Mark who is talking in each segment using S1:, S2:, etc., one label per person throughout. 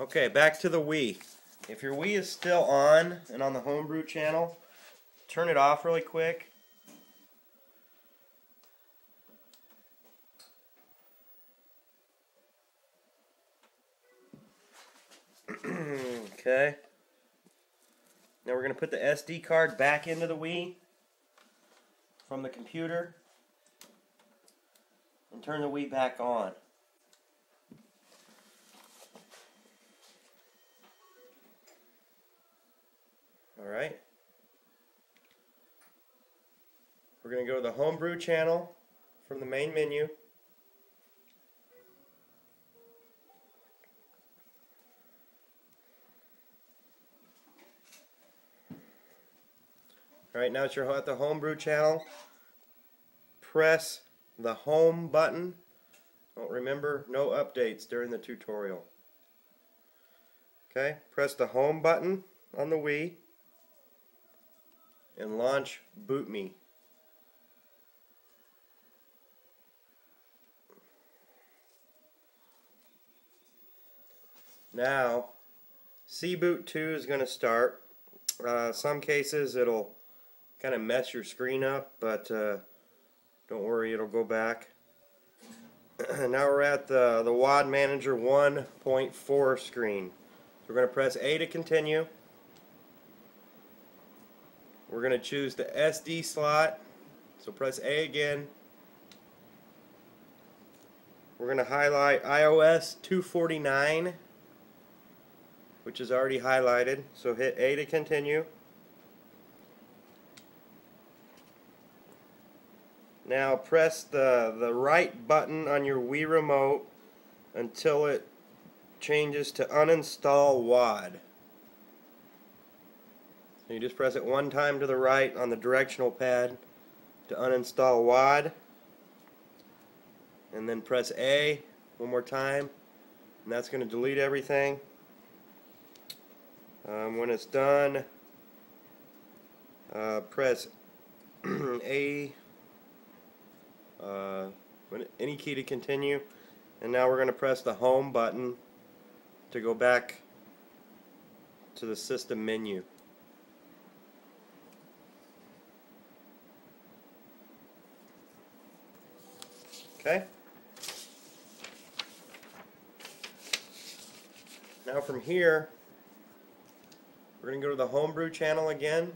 S1: Okay, back to the Wii. If your Wii is still on and on the homebrew channel, turn it off really quick. okay. Now we're going to put the SD card back into the Wii from the computer and turn the Wii back on. Going to go to the Homebrew channel from the main menu. Alright, now that you're at the Homebrew channel, press the Home button. Don't remember, no updates during the tutorial. Okay, press the Home button on the Wii and launch BootMii. Now, CBoot 2 is going to start. Uh, some cases it'll kind of mess your screen up, but uh, don't worry, it'll go back. now we're at the, the WAD Manager 1.4 screen. So we're going to press A to continue. We're going to choose the SD slot. So press A again. We're going to highlight iOS 249, which is already highlighted. So hit A to continue. Now press the, the right button on your Wii Remote until it changes to uninstall WAD. So you just press it one time to the right on the directional pad to uninstall WAD. And then press A one more time. And that's going to delete everything. Um, when it's done, uh, press A, uh, any key to continue. And now we're going to press the Home button to go back to the system menu. Okay? Now from here, we're going to go to the homebrew channel again.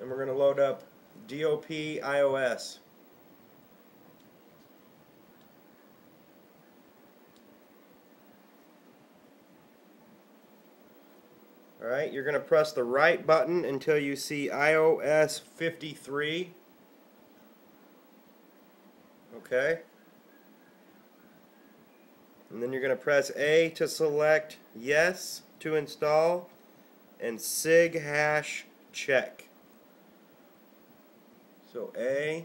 S1: And we're going to load up DOP iOS. Alright, you're going to press the right button until you see iOS 53. Okay. And then you're going to press A to select yes to install and sig hash check. So A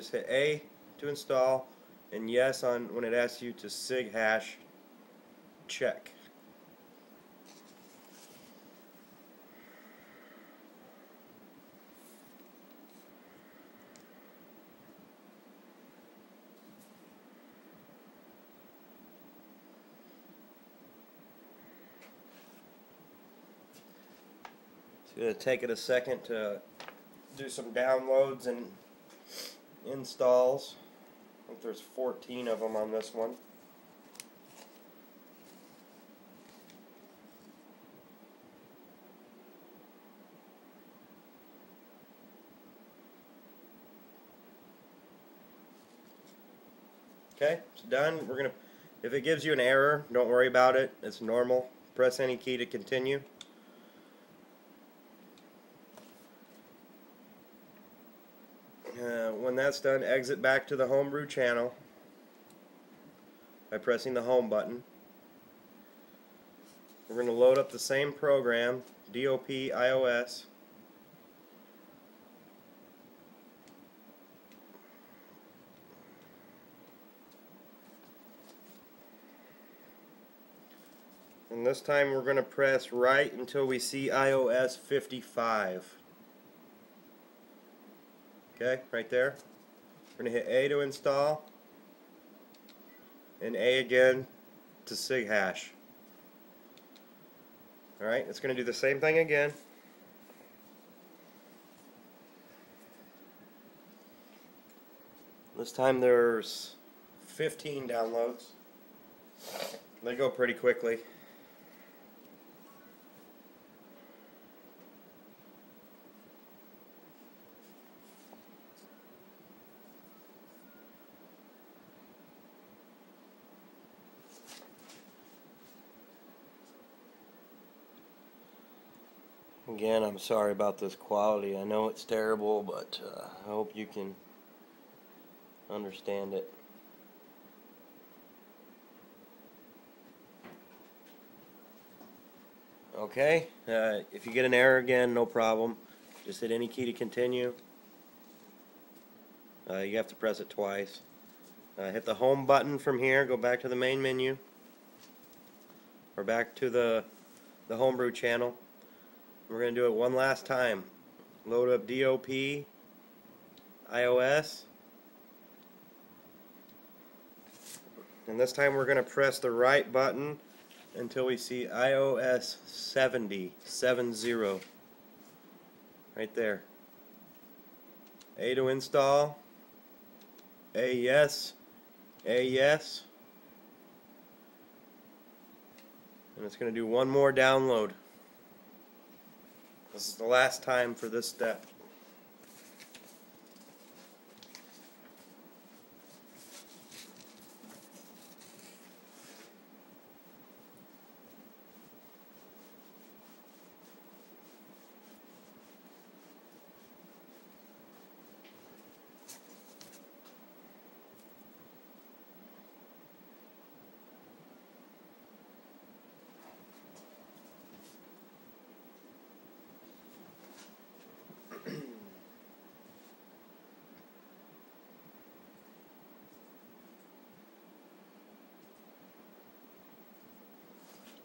S1: just hit A to install and yes on when it asks you to sig hash check. It's going to take it a second to do some downloads and installs. I think there's 14 of them on this one. Okay, it's done. We're gonna, if it gives you an error, don't worry about it. It's normal. Press any key to continue. that's done, exit back to the homebrew channel by pressing the home button. We're going to load up the same program, DOP iOS. And this time we're going to press right until we see iOS 55. Okay, right there. We're going to hit A to install. And A again to sig hash. Alright, it's going to do the same thing again. This time there's 15 downloads. They go pretty quickly. Again, I'm sorry about this quality. I know it's terrible, but uh, I hope you can understand it. Okay, uh, if you get an error again, no problem. Just hit any key to continue. Uh, you have to press it twice. Uh, hit the home button from here, go back to the main menu. Or back to the, the homebrew channel. We're going to do it one last time. Load up DOP, iOS. And this time we're going to press the right button until we see iOS 70, 70. Right there. A to install. A yes. A yes. And it's going to do one more download. This is the last time for this step.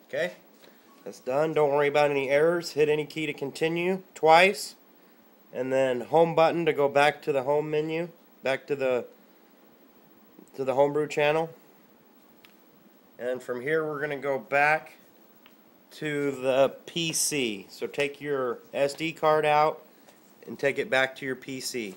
S1: Okay, that's done. Don't worry about any errors. Hit any key to continue twice, and then home button to go back to the home menu, back to the to the homebrew channel. And from here, we're going to go back to the PC. So take your SD card out and take it back to your PC.